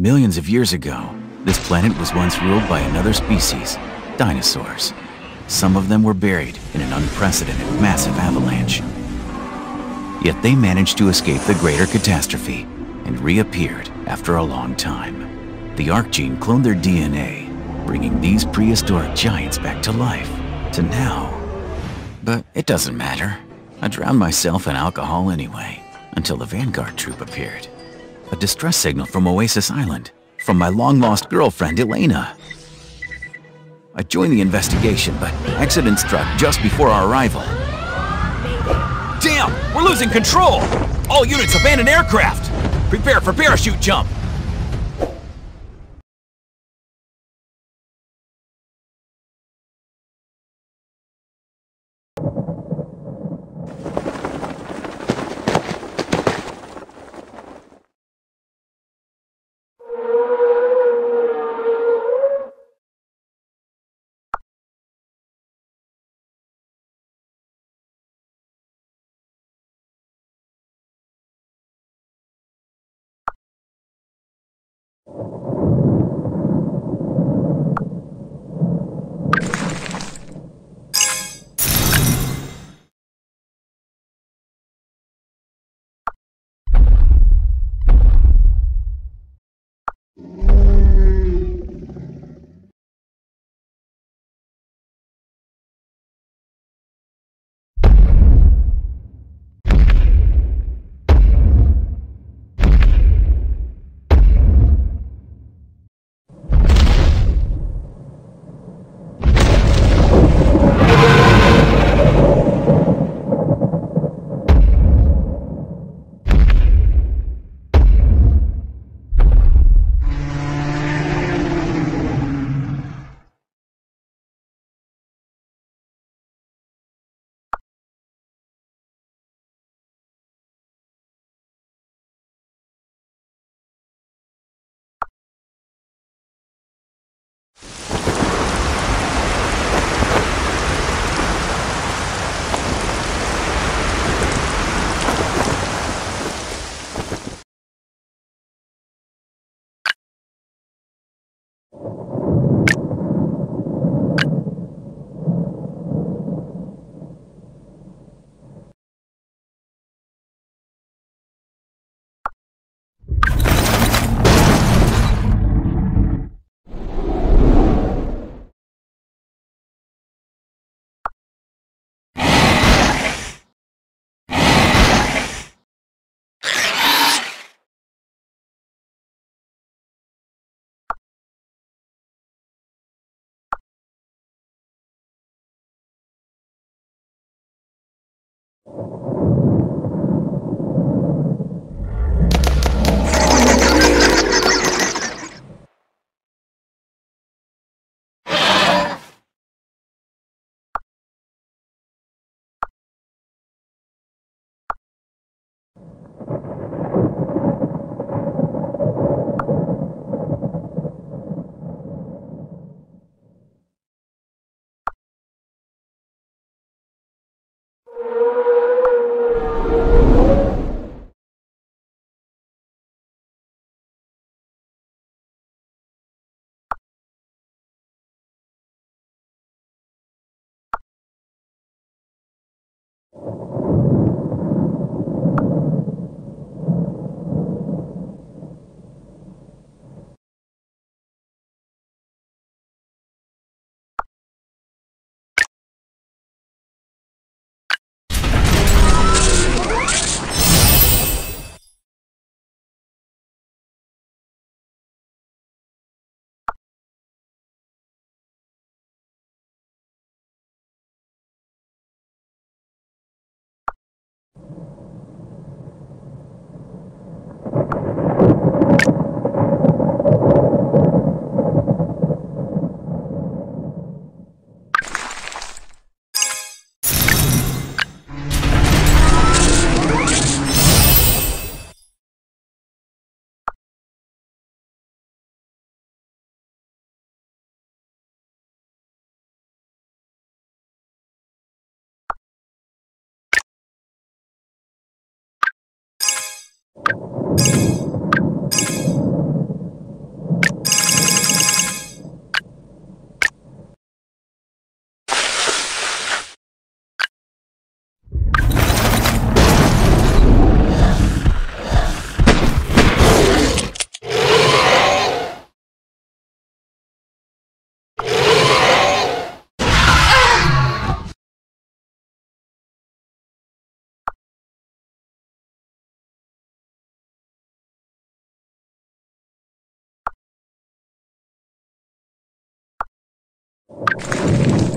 Millions of years ago, this planet was once ruled by another species, dinosaurs. Some of them were buried in an unprecedented massive avalanche. Yet they managed to escape the greater catastrophe and reappeared after a long time. The ARC gene cloned their DNA, bringing these prehistoric giants back to life, to now. But it doesn't matter. I drowned myself in alcohol anyway, until the Vanguard troop appeared. A distress signal from Oasis Island, from my long-lost girlfriend, Elena. I joined the investigation, but accident struck just before our arrival. Damn! We're losing control! All units abandon aircraft! Prepare for parachute jump! you you you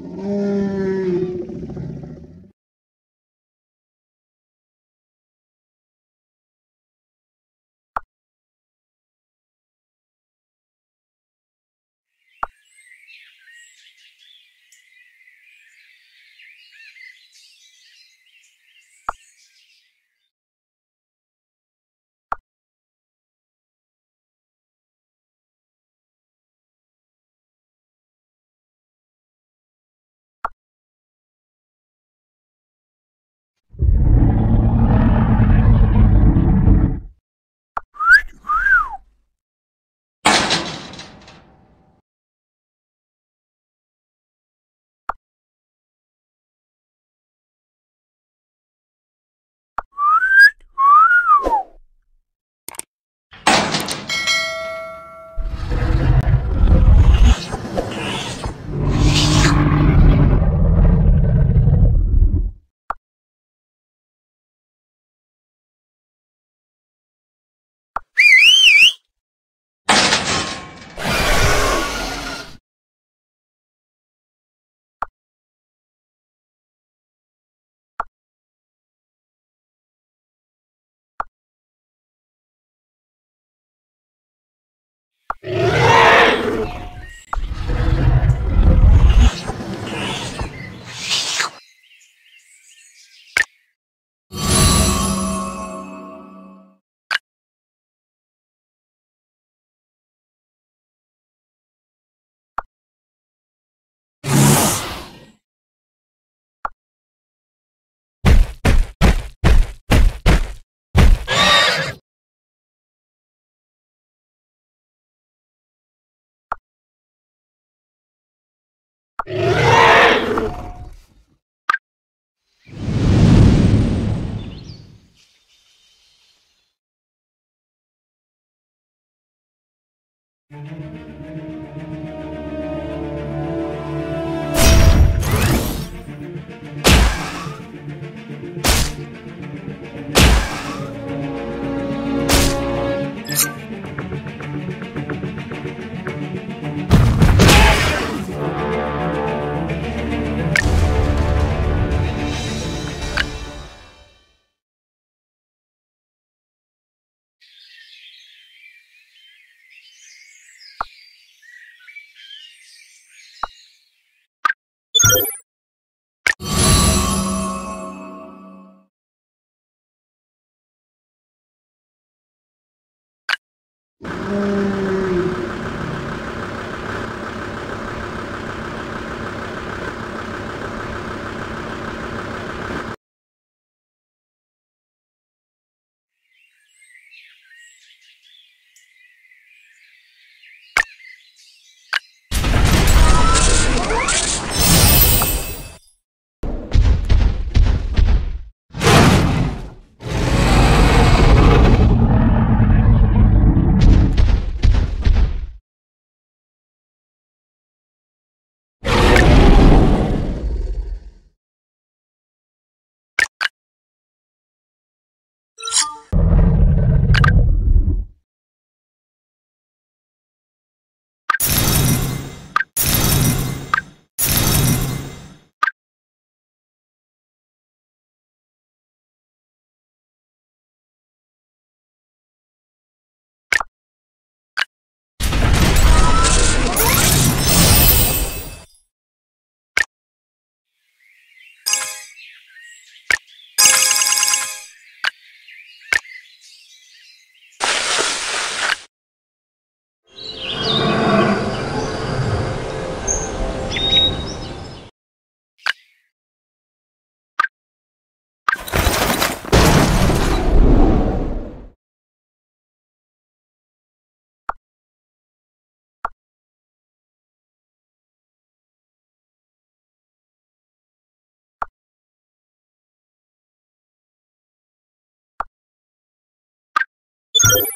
Mm-hmm. You